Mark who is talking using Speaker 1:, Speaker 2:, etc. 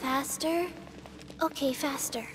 Speaker 1: Faster? Okay, faster.